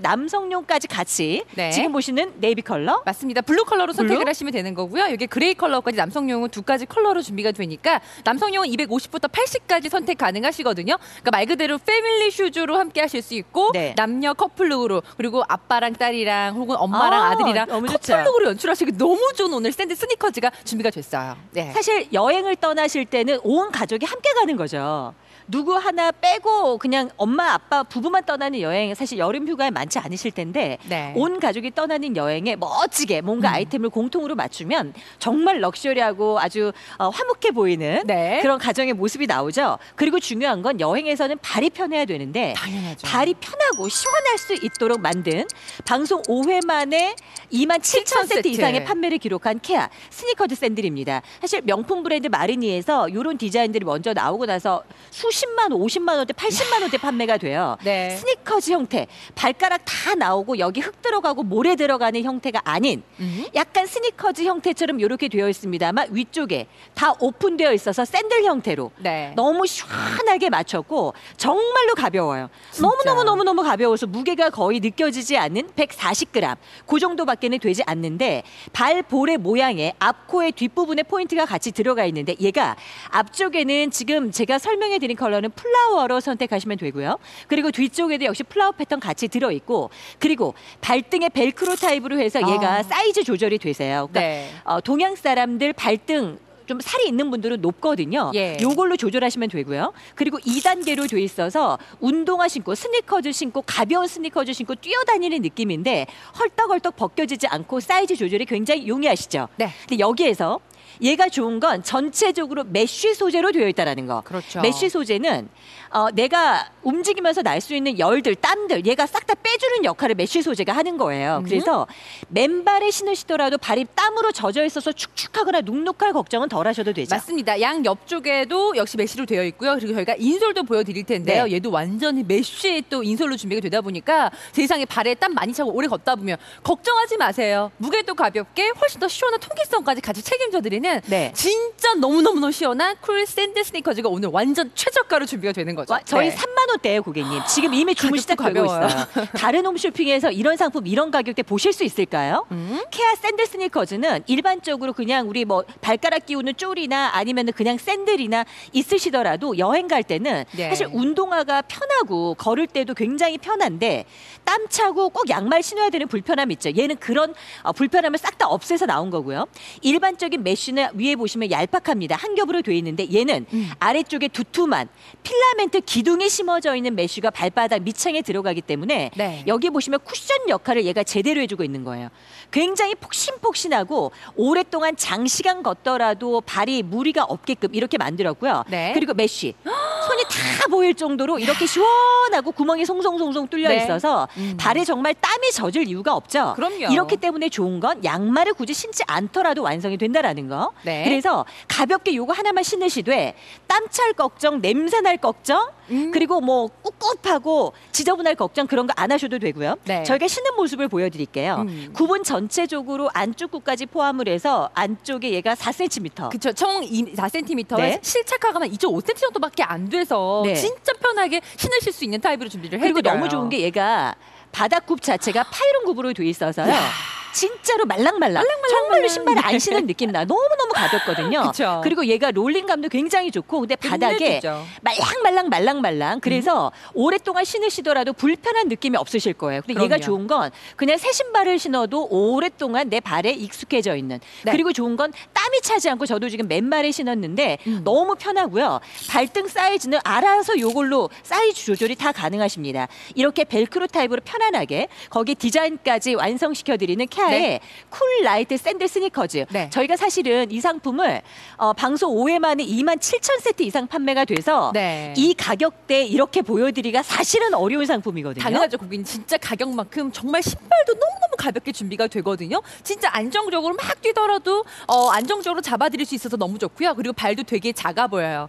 남성용까지 같이 네. 지금 보시는 네이비 컬러 맞습니다. 블루 컬러로 선택을 블루? 하시면 되는 거고요. 여기 그레이 컬러까지 남성용은 두 가지 컬러로 준비가 되니까 남성용은 250부터 80까지 선택 가능하시거든요. 그러니까 말 그대로 패밀리 슈즈로 함께 하실 수 있고 네. 남녀 커플룩으로 그리고 아빠랑 딸이랑 혹은 엄마랑 아, 아, 들이랑. 커플룩으로 연출하시기 너무 좋은 오늘 샌들 스니커즈가 준비가 됐어요. 네. 사실 여행을 떠나실 때는 온 가족이 함께 가는 거죠. 누구 하나 빼고 그냥 엄마 아빠 부부만 떠나는 여행 사실 여름 휴가에 많지 않으실 텐데 네. 온 가족이 떠나는 여행에 멋지게 뭔가 음. 아이템을 공통으로 맞추면 정말 럭셔리하고 아주 어, 화목해 보이는 네. 그런 가정의 모습이 나오죠. 그리고 중요한 건 여행에서는 발이 편해야 되는데 당연하죠. 발이 편하고 시원할 수 있도록 만든 방송 5회 만에 2만 7천 7,000 세트 세트. 이상의 판매를 기록한 케아 스니커즈 샌들입니다. 사실 명품 브랜드 마르니에서 이런 디자인들이 먼저 나오고 나서 수십 만, 50만 원대, 80만 원대 판매가 돼요. 네. 스니커즈 형태, 발가락 다 나오고 여기 흙 들어가고 모래 들어가는 형태가 아닌 음. 약간 스니커즈 형태처럼 이렇게 되어 있습니다만 위쪽에 다 오픈되어 있어서 샌들 형태로 네. 너무 시원하게 맞췄고 정말로 가벼워요. 진짜. 너무 너무 너무 너무 가벼워서 무게가 거의 느껴지지 않는 140g 그 정도밖에는 되지 않는데 발볼의 모양에 앞코의 뒷부분에 포인트가 같이 들어가 있는데 얘가 앞쪽에는 지금 제가 설명해 드린 컬러는 플라워로 선택하시면 되고요. 그리고 뒤쪽에도 역시 플라워 패턴 같이 들어 있고 그리고 발등에 벨크로 타입으로 해서 얘가 아. 사이즈 조절이 되세요. 그러니까 네. 어, 동양 사람들 발등 좀 살이 있는 분들은 높거든요. 예. 요걸로 조절하시면 되고요. 그리고 2단계로 돼 있어서 운동화 신고 스니커즈 신고 가벼운 스니커즈 신고 뛰어다니는 느낌인데 헐떡헐떡 벗겨지지 않고 사이즈 조절이 굉장히 용이하시죠. 네. 근데 여기에서 얘가 좋은 건 전체적으로 메쉬 소재로 되어 있다라는 거. 그렇죠. 메쉬 소재는 어, 내가 움직이면서 날 수 있는 열들, 땀들 얘가 싹 다 빼주는 역할을 메쉬 소재가 하는 거예요. 음. 그래서 맨발에 신으시더라도 발이 땀으로 젖어 있어서 축축하거나 눅눅할 걱정은 덜 하셔도 되죠. 맞습니다. 양 옆쪽에도 역시 메쉬로 되어 있고요. 그리고 저희가 insole도 보여드릴 텐데요. 네. 얘도 완전히 메쉬 또 insole로 준비가 되다 보니까 세상에 발에 땀 많이 차고 오래 걷다 보면 걱정하지 마세요. 무게도 가볍게 훨씬 더 시원한 통기성까지 같이 책임져 드리는 네. 진짜 너무너무 시원한 cool 샌들 스니커즈가 오늘 완전 최저가로 준비가 되는 거죠. 와, 저희 네. 3만 원대예요, 고객님. 지금 이미 주문 시작되고. 있어요. 다른 홈쇼핑에서 이런 상품 이런 가격대 보실 수 있을까요? 음? 케아 샌들 스니커즈는 일반적으로 그냥 우리 뭐 발가락 끼우는 쪼리나 아니면 그냥 샌들이나 있으시더라도 여행 갈 때는 네. 사실 운동화가 편하고 걸을 때도 굉장히 편한데 땀 차고 꼭 양말 신어야 되는 불편함 있죠. 얘는 그런 어, 불편함을 싹 다 없애서 나온 거고요. 일반적인 메쉬는 위에 보시면 얄팍합니다. 한 겹으로 돼 있는데 얘는 음. 아래쪽에 두툼한 필라멘트 기둥이 심어져 있는 메쉬가 발바닥 밑창에 들어가기 때문에 네. 여기 보시면 쿠션 역할을 얘가 제대로 해주고 있는 거예요. 굉장히 폭신폭신하고 오랫동안 장시간 걷더라도 발이 무리가 없게끔 이렇게 만들었고요. 네. 그리고 메쉬 다 보일 정도로 이렇게 시원하고 구멍이 송송송송 뚫려 네. 있어서 음. 발에 정말 땀이 젖을 이유가 없죠. 그럼요. 이렇기 때문에 좋은 건 양말을 굳이 신지 않더라도 완성이 된다라는 거. 네. 그래서 가볍게 요거 하나만 신으시되 땀찰 걱정, 냄새 날 걱정, 음. 그리고 뭐 꿉꿉하고 지저분할 걱정 그런 거 안 하셔도 되고요. 네. 저희가 신는 모습을 보여드릴게요. 음. 구분 전체적으로 안쪽 끝까지 포함을 해서 안쪽에 얘가 4cm. 그쵸. 총 4cm에 네. 실착화가 2.5cm 정도밖에 안 돼서 네. 진짜 편하게 신으실 수 있는 타입으로 준비를 그리고 해드려요. 너무 좋은 게 얘가 바닥굽 자체가 파이론 굽으로 돼 있어서요. 진짜로 말랑말랑. 정말로 신발 안 신은 느낌 나. 너무너무 가볍거든요. 그쵸. 그리고 얘가 rolling감도 굉장히 좋고 근데 바닥에. 말랑말랑 말랑말랑. 그래서 오랫동안 신으시더라도 불편한 느낌이 없으실 거예요. 근데 얘가 그럼요. 좋은 건 그냥 새 신발을 신어도 오랫동안 내 발에 익숙해져 있는. 네. 그리고 좋은 건 땀이 차지 않고 저도 지금 맨발에 신었는데 음. 너무 편하고요. 발등 사이즈는 알아서 요걸로 사이즈 조절이 다 가능하십니다. 이렇게 벨크로 타입으로 편안하게 거기 디자인까지 완성시켜 드리는 케아의 네. cool light 샌들 스니커즈. 네. 저희가 사실은 이 상품을 어, 방송 5회 만에 2만 7천 세트 이상 판매가 돼서 네. 이 가격대 이렇게 보여드리기가 사실은 어려운 상품이거든요. 당연하죠. 고객님 진짜 가격만큼 정말 신발도 너무너무 가볍게 준비가 되거든요. 진짜 안정적으로 막 뛰더라도 어, 안정적으로 잡아드릴 수 있어서 너무 좋고요. 그리고 발도 되게 작아 보여요.